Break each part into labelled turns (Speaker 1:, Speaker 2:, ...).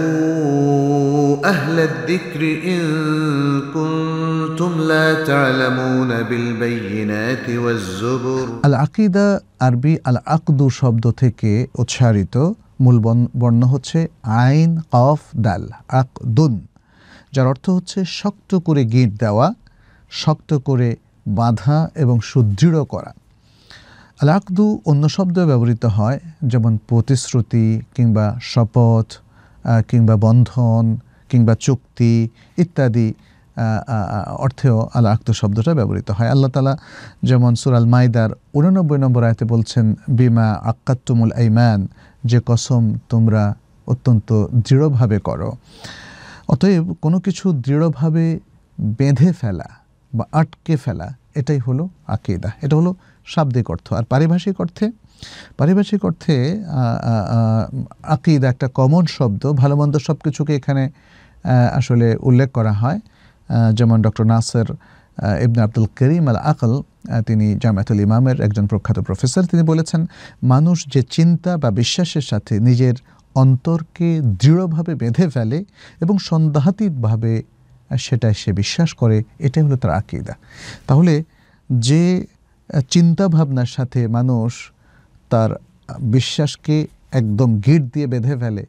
Speaker 1: فاسألوا أهل الذكر إن كنتم لا تعلمون بالبينات والزبر
Speaker 2: আল আকিদা আরবি আল আকদু শব্দ থেকে উচ্চারিত মূল বর্ণ- বর্ণ হচ্ছে আইন কফ দাল আকদুন যার অর্থ হচ্ছে শক্ত করে গিঁট দেওয়া শক্ত করে বাঁধা এবং সুদৃঢ় করা আল আকদু অন্য শব্দ ব্যবহৃত হয়, যেমন প্রতিশ্রুতি কিংবা শপথ কিংবা বন্ধন, কিংবা চুক্তি ইত্যাদি অর্থেও আল আকদু শব্দটা ব্যবহৃত হয়। আল্লাহ তালা যেমন সুরাল মাইদার উননব্বই নম্বর আয়তে বলছেন, বিমা আক্কাত্তুমুল আইমান, যে কসম তোমরা অত্যন্ত দৃঢ়ভাবে করো। অতএব কোনো কিছু দৃঢ়ভাবে বেঁধে ফেলা বা আটকে ফেলা, এটাই হলো আকিদা। এটা হলো শাব্দিক অর্থ। আর পারিভাষিক অর্থে পারিভাষিক অর্থে আকিদা একটা কমন শব্দ ভালো মন্দ সব কিছুকে এখানে আসলে উল্লেখ করা হয়। যেমন ডক্টর নাসের ইবনে আব্দুল করিম আল আকল তিনি জামায়াতুল ইমামের একজন প্রখ্যাত প্রফেসর তিনি বলেছেন, মানুষ যে চিন্তা বা বিশ্বাসের সাথে নিজের অন্তরকে দৃঢ়ভাবে বেঁধে ফেলে এবং সন্দেহাতীতভাবে সেটাই সে বিশ্বাস করে, এটাই হলো তার আকিদা। তাহলে যে চিন্তা ভাবনার সাথে মানুষ তার বিশ্বাসকে একদম গিট দিয়ে বেঁধে ফেলে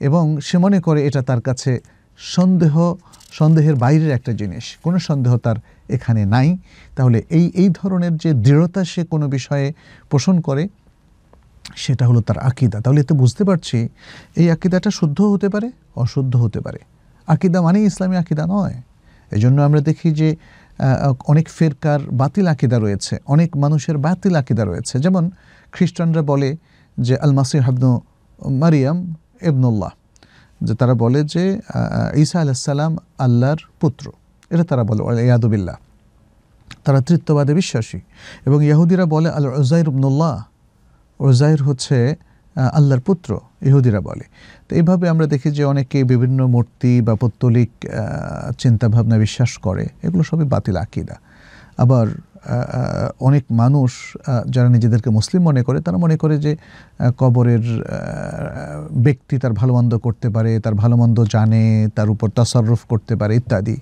Speaker 2: এবং সে মনে করে এটা তার কাছে সন্দেহ, সন্দেহের বাইরের একটা জিনিস। কোনো সন্দেহ তার এখানে নাই। তাহলে এই এই ধরনের যে দৃঢ়তা সে কোনো বিষয়ে পোষণ করে, সেটা হলো তার আকিদা। তাহলে এতে বুঝতে পারছি, এই আকিদাটা শুদ্ধ হতে পারে, অশুদ্ধ হতে পারে। আকিদা মানেই ইসলামী আকিদা নয়। এই জন্য আমরা দেখি যে অনেক ফেরকার বাতিল আকিদা রয়েছে, অনেক মানুষের বাতিল আকিদা রয়েছে। যেমন খ্রিস্টানরা বলে যে আল মাসিহ হাবনু মারিয়াম এবনুল্লাহ যে তারা বলে যে ঈসা আলাইসাল্লাম আল্লাহর পুত্র। এটা তারা বলে ইয়াদুবিল্লাহ তারা তৃত্ববাদে বিশ্বাসী। এবং ইহুদিরা বলে আল ওজাইর ইবনুল্লাহ। ওজাইর হচ্ছে আল্লাহর পুত্র, ইহুদিরা বলে। তো এইভাবে আমরা দেখি যে অনেকে বিভিন্ন মূর্তি বা পৌত্তলিক চিন্তাভাবনা বিশ্বাস করে। এগুলো সবই বাতিল আকিদা। আবার অনেক মানুষ যারা নিজেদেরকে মুসলিম মনে করে, তারা মনে করে যে কবরের ব্যক্তি তার ভালো মন্দ করতে পারে, তার ভালো মন্দ জানে, তার উপর তাসাররুফ করতে পারে, ইত্যাদি।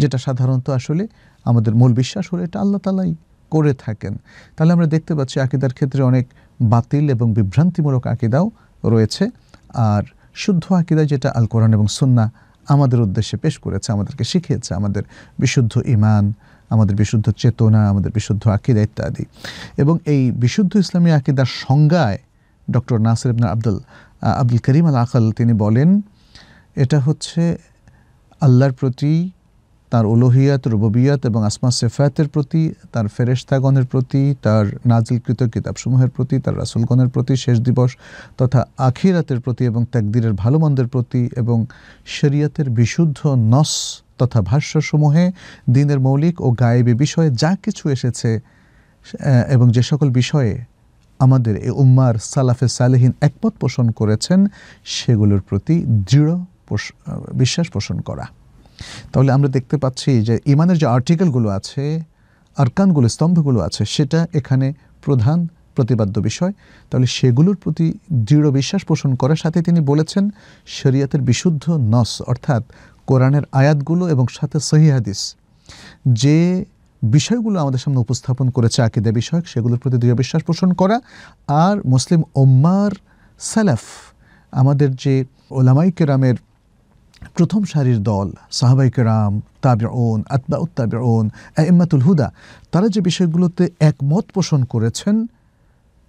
Speaker 2: যেটা সাধারণত আসলে আমাদের মূল বিশ্বাস হলো এটা আল্লাহ তালাই করে থাকেন। তাহলে আমরা দেখতে পাচ্ছি আকিদার ক্ষেত্রে অনেক বাতিল এবং বিভ্রান্তিমূলক আকিদাও রয়েছে। আর শুদ্ধ আকিদা যেটা আল কোরআন এবং সুন্না আমাদের উদ্দেশ্যে পেশ করেছে, আমাদেরকে শিখিয়েছে, আমাদের বিশুদ্ধ ইমান আমাদের বিশুদ্ধ চেতনা, আমাদের বিশুদ্ধ আকিদা ইত্যাদি। এবং এই বিশুদ্ধ ইসলামী আকিদার সংজ্ঞায় ডক্টর নাসির ইবনা আব্দুল আব্দুল করিম আল আকাল তিনি বলেন, এটা হচ্ছে আল্লাহর প্রতি তার উলোহিয়াত, রুববিয়াত এবং আসমা সেফায়াতের প্রতি, তার ফেরেশতাগণের প্রতি, তার নাজিলকৃত কিতাবসমূহের প্রতি, তার রাসুলগণের প্রতি শেষ দিবস তথা আখিরাতের প্রতি এবং ত্যাগদিরের ভালো মন্দের প্রতি এবং শরিয়তের বিশুদ্ধ নস তথা ভাষ্যসমূহে দিনের মৌলিক ও গায়েবী বিষয়ে যা কিছু এসেছে এবং যে সকল বিষয়ে আমাদের এ উম্মার সালাফে সালেহীন একমত পোষণ করেছেন, সেগুলোর প্রতি দৃঢ় বিশ্বাস পোষণ করা। তাহলে আমরা দেখতে পাচ্ছি যে ইমানের যে আর্টিকেলগুলো আছে, আরকানগুলো, স্তম্ভগুলো আছে, সেটা এখানে প্রধান প্রতিপাদ্য বিষয়। তাহলে সেগুলোর প্রতি দৃঢ় বিশ্বাস পোষণ করার সাথে তিনি বলেছেন, শরিয়াতের বিশুদ্ধ নস, অর্থাৎ কোরআনের আয়াতগুলো এবং সাথে সহি হাদিস। যে বিষয়গুলো আমাদের সামনে উপস্থাপন করেছে আকিদা বিষয়ক, সেগুলোর প্রতি দৃঢ় বিশ্বাস পোষণ করা। আর মুসলিম ওম্মার সালাফ, আমাদের যে ওলামাই কেরামের প্রথম সারির দল, সাহাবাই কেরাম, তাবিউন আতবা উত্তাবিউন এম্মাতুল হুদা, তারা যে বিষয়গুলোতে একমত পোষণ করেছেন,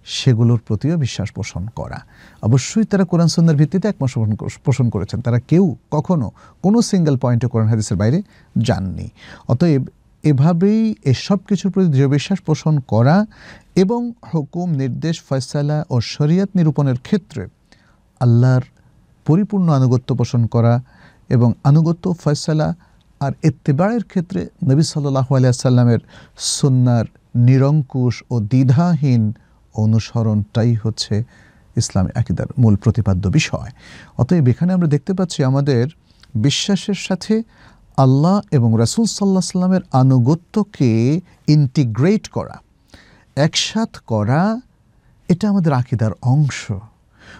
Speaker 2: সেগুলোর প্রতিও বিশ্বাস পোষণ করা। অবশ্যই তারা কোরআন সন্ন্যার ভিত্তিতে একমত পোষণ পোষণ করেছেন। তারা কেউ কখনো কোনো সিঙ্গেল পয়েন্টে কোরআন হাদিসের বাইরে যাননি। অতএব এভাবেই এসব কিছুর প্রতি দৃঢ় বিশ্বাস পোষণ করা এবং হুকুম, নির্দেশ, ফয়সালা ও শরিয়ত নিরূপণের ক্ষেত্রে আল্লাহর পরিপূর্ণ আনুগত্য পোষণ করা এবং আনুগত্য, ফয়সালা আর এত্তেবাড়ের ক্ষেত্রে নবী সাল্লাহ আলিয়াল্লামের সুন্নার নিরঙ্কুশ ও দ্বিধাহীন অনুসরণটাই হচ্ছে ইসলামী আকিদার মূল প্রতিপাদ্য বিষয়। অতএব এখানে আমরা দেখতে পাচ্ছি আমাদের বিশ্বাসের সাথে আল্লাহ এবং রাসূল সাল্লাহ সাল্লামের আনুগত্যকে ইন্টিগ্রেট করা, একসাথ করা, এটা আমাদের আকিদার অংশ।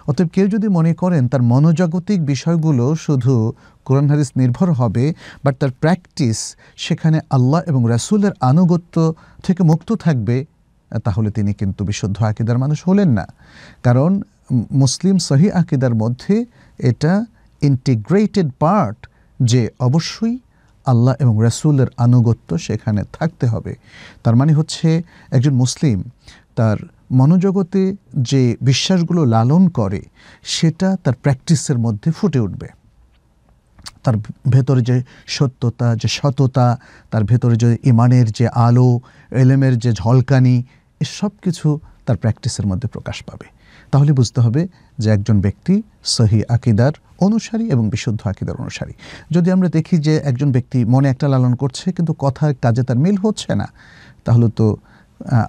Speaker 2: অতএব কেউ যদি মনে করেন তার মনোজাগতিক বিষয়গুলো শুধু কোরআন হাদিস নির্ভর হবে বাট তার প্র্যাকটিস সেখানে আল্লাহ এবং রাসূলের আনুগত্য থেকে মুক্ত থাকবে তাহলে তিনি কিন্তু বিশুদ্ধ আকিদার মানুষ হলেন না। কারণ মুসলিম সহি আকিদার মধ্যে এটা ইন্টিগ্রেটেড পার্ট যে অবশ্যই আল্লাহ এবং রাসূলের আনুগত্য সেখানে থাকতে হবে। তার মানে হচ্ছে একজন মুসলিম তার মনোজগতে যে বিশ্বাসগুলো লালন করে, সেটা তার প্র্যাকটিসের মধ্যে ফুটে উঠবে। তার ভেতরে যে সত্যতা, যে সততা, তার ভেতরে যে ইমানের যে আলো, এলেমের যে ঝলকানি এসব কিছু তার প্র্যাকটিসের মধ্যে প্রকাশ পাবে। তাহলে বুঝতে হবে যে একজন ব্যক্তি সহি আকিদার অনুসারী এবং বিশুদ্ধ আকিদার অনুসারী। যদি আমরা দেখি যে একজন ব্যক্তি মনে একটা লালন করছে, কিন্তু কথার কাজে তার মিল হচ্ছে না, তাহলে তো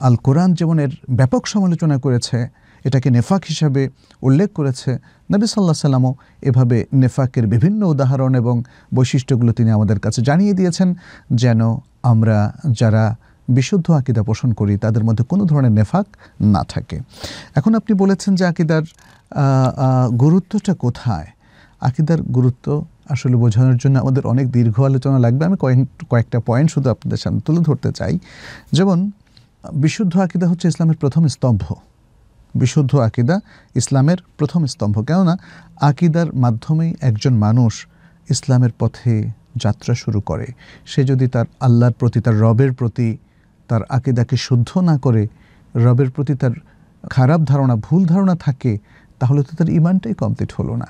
Speaker 2: আল কোরআন যেমন এর ব্যাপক সমালোচনা করেছে, এটাকে নেফাক হিসাবে উল্লেখ করেছে। নবী সাল্লাহ সাল্লামও এভাবে নেফাকের বিভিন্ন উদাহরণ এবং বৈশিষ্ট্যগুলো তিনি আমাদের কাছে জানিয়ে দিয়েছেন, যেন আমরা যারা বিশুদ্ধ আকিদা পোষণ করি, তাদের মধ্যে কোনো ধরনের নেফাক না থাকে। এখন আপনি বলেছেন যে আকিদার গুরুত্বটা কোথায়? আকিদার গুরুত্ব আসলে বোঝানোর জন্য আমাদের অনেক দীর্ঘ আলোচনা লাগবে। আমি কয়েক কয়েকটা পয়েন্ট শুধু আপনাদের সামনে তুলে ধরতে চাই। যেমন বিশুদ্ধ আকিদা হচ্ছে ইসলামের প্রথম স্তম্ভ। বিশুদ্ধ আকিদা ইসলামের প্রথম স্তম্ভ। কেননা আকিদার মাধ্যমেই একজন মানুষ ইসলামের পথে যাত্রা শুরু করে। সে যদি তার আল্লাহর প্রতি, তার রবের প্রতি তার আকিদাকে শুদ্ধ না করে, রবের প্রতি তার খারাপ ধারণা, ভুল ধারণা থাকে, তাহলে তো তার ইমানটাই কমপ্লিট হলো না।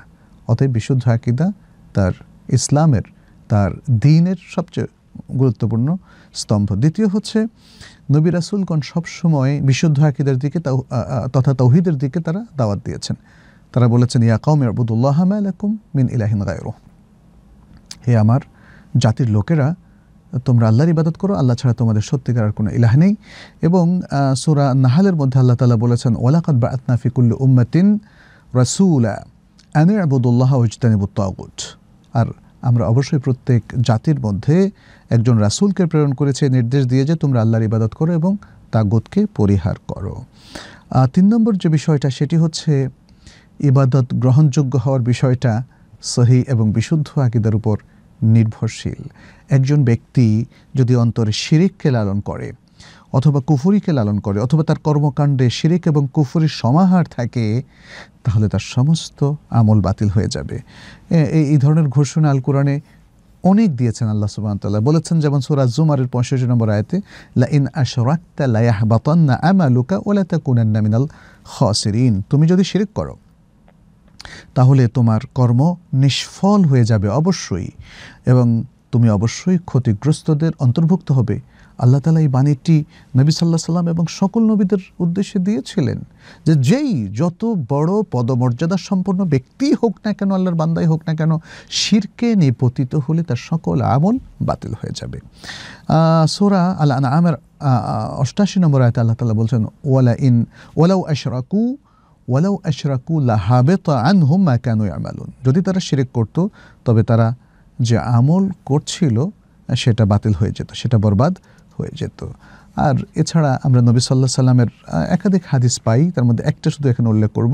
Speaker 2: অতএব বিশুদ্ধ আকিদা তার ইসলামের, তার দিনের সবচেয়ে গুরুত্বপূর্ণ স্তম্ভ। দ্বিতীয় হচ্ছে, নবী রাসুলগণ সবসময় বিশুদ্ধ আকিদের দিকে তথা তৌহিদের দিকে তারা দাওয়াত দিয়েছেন। তারা বলেছেন, ইয়া কৌম আবুদুল্লাহ আলাকুম মিন ইলাহিন গায়রো হে আমার জাতির লোকেরা, তোমরা আল্লাহর ইবাদত করো, আল্লাহ ছাড়া তোমাদের সত্যিকার আর কোনো ইলাহ নেই। এবং সুরা নাহালের মধ্যে আল্লাহ তালা বলেছেন ওলাকাত বা আতনাফিকুল্ল উম্মাতিন রাসুলা আনির আবুদুল্লাহ ওজতানিবুত্তাগুট আর আমরা অবশ্যই প্রত্যেক জাতির মধ্যে একজন রাসুলকে প্রেরণ করেছে নির্দেশ দিয়ে যে তোমরা আল্লাহর ইবাদত করো এবং তাগুতকে পরিহার করো। তিন নম্বর যে বিষয়টা, সেটি হচ্ছে ইবাদত গ্রহণযোগ্য হওয়ার বিষয়টা সহি এবং বিশুদ্ধ আকিদার উপর নির্ভরশীল। একজন ব্যক্তি যদি অন্তরে শিরিককে লালন করে অথবা কুফুরিকে লালন করে, অথবা তার কর্মকাণ্ডে শিরিক এবং কুফুরির সমাহার থাকে, তাহলে তার সমস্ত আমল বাতিল হয়ে যাবে। এই ধরনের ঘোষণা আল কোরআনে অনেক দিয়েছেন আল্লাহ সুবাহতাল্লাহ বলেছেন যেমন সুরাজ জুমারের পঁয়ষট্টি নম্বর আয়তে ইন আশরাক্তা লায়াহ আমালুকা ওলা তাকুনান্না মিনাল খসিরিন। তুমি যদি শিরিক করো, তাহলে তোমার কর্ম নিষ্ফল হয়ে যাবে অবশ্যই, এবং তুমি অবশ্যই ক্ষতিগ্রস্তদের অন্তর্ভুক্ত হবে। আল্লাহ তালা এই বাণীটি নবী সাল্লাহ সাল্লাম এবং সকল নবীদের উদ্দেশ্যে দিয়েছিলেন যে যেই যত বড় পদমর্যাদা সম্পন্ন ব্যক্তি হোক না কেন, আল্লাহর বান্দাই হোক না কেন, শিরকে নিপতিত হলে তার সকল আমল বাতিল হয়ে যাবে। সোরা আল্লাহ আমের অষ্টাশি নম্বর আয়তে আল্লাহ তালা বলছেন ওয়ালা ইন ওয়ালাউ আশরাকু ওয়ালাউ আশরাকু লাহাবেত আন হুম কেন আমালুন যদি তারা শিরিক করতো, তবে তারা যে আমল করছিল, সেটা বাতিল হয়ে যেত, সেটা বরবাদ হয়ে যেত। আর এছাড়া আমরা নবী সাল্লাহ সাল্লামের একাধিক হাদিস পাই। তার মধ্যে একটা শুধু এখানে উল্লেখ করব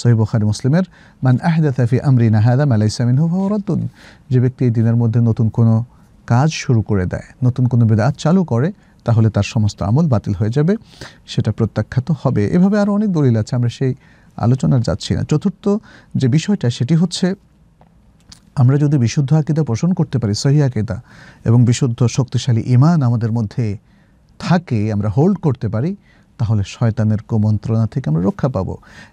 Speaker 2: সহি বখারি মুসলিমের, মান তাফি আমরি নাহাদা মালাই মালাইসামিন হুফাওরাতুন যে ব্যক্তি এই দিনের মধ্যে নতুন কোনো কাজ শুরু করে দেয়, নতুন কোনো বেদাত চালু করে, তাহলে তার সমস্ত আমল বাতিল হয়ে যাবে, সেটা প্রত্যাখ্যাত হবে। এভাবে আরও অনেক দলিল আছে, আমরা সেই আলোচনার যাচ্ছি না। চতুর্থ যে বিষয়টা, সেটি হচ্ছে আমরা যদি বিশুদ্ধ আকিদা পোষণ করতে পারি, সহি আকিদা, এবং বিশুদ্ধ শক্তিশালী ইমান আমাদের মধ্যে থাকে, আমরা হোল্ড করতে পারি, তাহলে শয়তানের কুমন্ত্রণা থেকে আমরা রক্ষা পাব।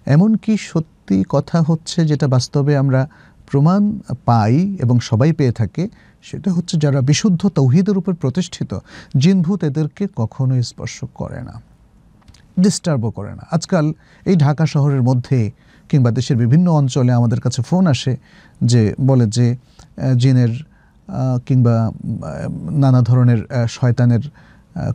Speaker 2: এমনকি সত্যি কথা হচ্ছে যেটা বাস্তবে আমরা প্রমাণ পাই এবং সবাই পেয়ে থাকে, সেটা হচ্ছে যারা বিশুদ্ধ তৌহিদের উপর প্রতিষ্ঠিত জিনভূত এদেরকে কখনোই স্পর্শ করে না ডিস্টার্বও করে না। আজকাল এই ঢাকা শহরের মধ্যে কিংবা দেশের বিভিন্ন অঞ্চলে আমাদের কাছে ফোন আসে যে বলে যে জিনের কিংবা নানা ধরনের শয়তানের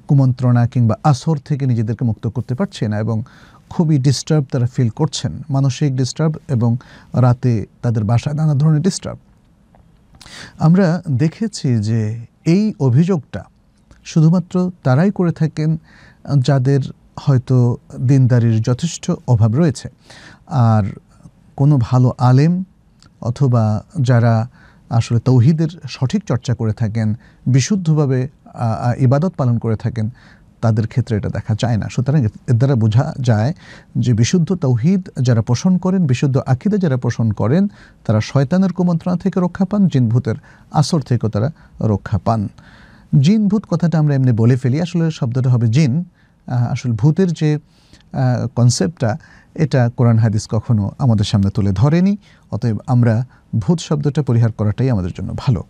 Speaker 2: কুমন্ত্রণা কিংবা আসর থেকে নিজেদেরকে মুক্ত করতে পারছে না এবং খুবই ডিস্টার্ব তারা ফিল করছেন। মানসিক ডিস্টার্ব এবং রাতে তাদের বাসায় নানা ধরনের ডিস্টার্ব আমরা দেখেছি যে এই অভিযোগটা শুধুমাত্র তারাই করে থাকেন যাদের হয়তো দিনদারির যথেষ্ট অভাব রয়েছে। আর কোনো ভালো আলেম অথবা যারা আসলে তৌহিদের সঠিক চর্চা করে থাকেন, বিশুদ্ধভাবে ইবাদত পালন করে থাকেন, তাদের ক্ষেত্রে এটা দেখা যায় না। সুতরাং এর দ্বারা বোঝা যায় যে বিশুদ্ধ তৌহিদ যারা পোষণ করেন, বিশুদ্ধ আকিদা যারা পোষণ করেন, তারা শয়তানের কুমন্ত্রণা থেকে রক্ষা পান, জিনভূতের আসর থেকেও তারা রক্ষা পান। জিনভূত কথাটা আমরা এমনি বলে ফেলি, আসলে শব্দটা হবে জিন। আসলে ভূতের যে কনসেপ্টটা এটা কোরআন হাদিস কখনো আমাদের সামনে তুলে ধরেনি। অতএব আমরা ভূত শব্দটা পরিহার করাটাই আমাদের জন্য ভালো।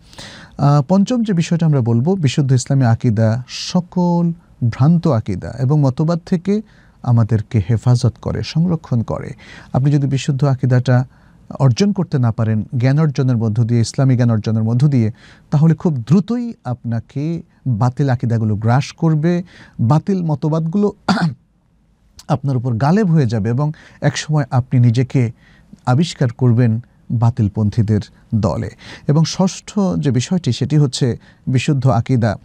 Speaker 2: পঞ্চম যে বিষয়টা আমরা বলব, বিশুদ্ধ ইসলামী আকিদা সকল ভ্রান্ত আকিদা এবং মতবাদ থেকে আমাদেরকে হেফাজত করে, সংরক্ষণ করে। আপনি যদি বিশুদ্ধ আকিদাটা অর্জন করতে না পারেন, জ্ঞান অর্জনের মধ্য দিয়ে, ইসলামী জ্ঞান অর্জনের মধ্য দিয়ে, তাহলে খুব দ্রুতই আপনাকে বাতিল আকিদাগুলো গ্রাস করবে, বাতিল মতবাদগুলো আপনার উপর গালেব হয়ে যাবে এবং একসময় আপনি নিজেকে আবিষ্কার করবেন বাতিলপন্থীদের দলে। এবং ষষ্ঠ যে বিষয়টি, সেটি হচ্ছে বিশুদ্ধ আকিদা।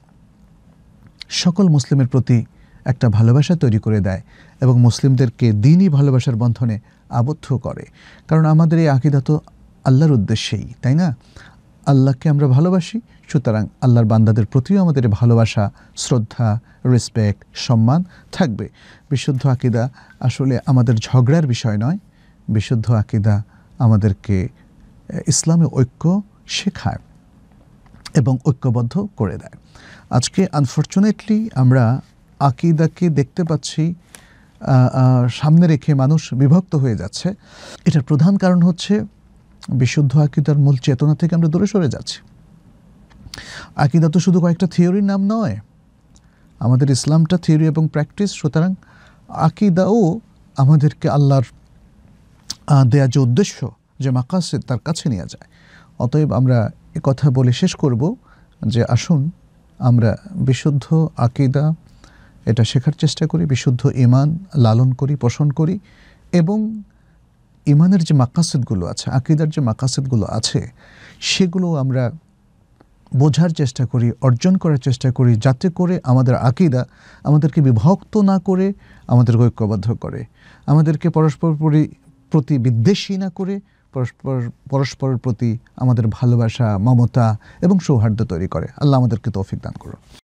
Speaker 2: সকল মুসলিমের প্রতি একটা ভালোবাসা তৈরি করে দেয় এবং মুসলিমদেরকে দিনই ভালোবাসার বন্ধনে আবদ্ধ করে। কারণ আমাদের এই আকিদা তো আল্লাহর উদ্দেশ্যেই, তাই না? আল্লাহকে আমরা ভালোবাসি, সুতরাং আল্লাহর বান্দাদের প্রতিও আমাদের ভালোবাসা, শ্রদ্ধা রেসপেক্ট সম্মান থাকবে। বিশুদ্ধ আকিদা আসলে আমাদের ঝগড়ার বিষয় নয়। বিশুদ্ধ আকিদা আমাদেরকে ইসলামে ঐক্য শেখায় এবং ঐক্যবদ্ধ করে দেয়। আজকে আনফর্চুনেটলি আমরা আকিদাকে দেখতে পাচ্ছি সামনে রেখে মানুষ বিভক্ত হয়ে যাচ্ছে। এটার প্রধান কারণ হচ্ছে বিশুদ্ধ আকিদার মূল চেতনা থেকে আমরা দূরে সরে যাচ্ছি। আকিদা তো শুধু কয়েকটা থিওরির নাম নয়। আমাদের ইসলামটা থিওরি এবং প্র্যাকটিস, সুতরাং আকিদাও আমাদেরকে আল্লাহর দেয়া যে উদ্দেশ্য, যে মাকাসে তার কাছে নিয়ে যায়। অতএব আমরা কথা বলে শেষ করব যে আসুন আমরা বিশুদ্ধ আকিদা এটা শেখার চেষ্টা করি, বিশুদ্ধ ইমান লালন করি, পোষণ করি এবং ইমানের যে মাকাসেদগুলো আছে, আকিদার যে মাকাসেদগুলো আছে, সেগুলো আমরা বোঝার চেষ্টা করি, অর্জন করার চেষ্টা করি যাতে করে আমাদের আকিদা আমাদেরকে বিভক্ত না করে, আমাদেরকে ঐক্যবদ্ধ করে। আমাদেরকে পরস্পর পরি- প্রতি বিদ্বেষী না করে, পরস্পর পরস্পরের প্রতি আমাদের ভালোবাসা, মমতা এবং সৌহার্দ্য তৈরি করে। আল্লাহ আমাদেরকে তৌফিক দান করুন।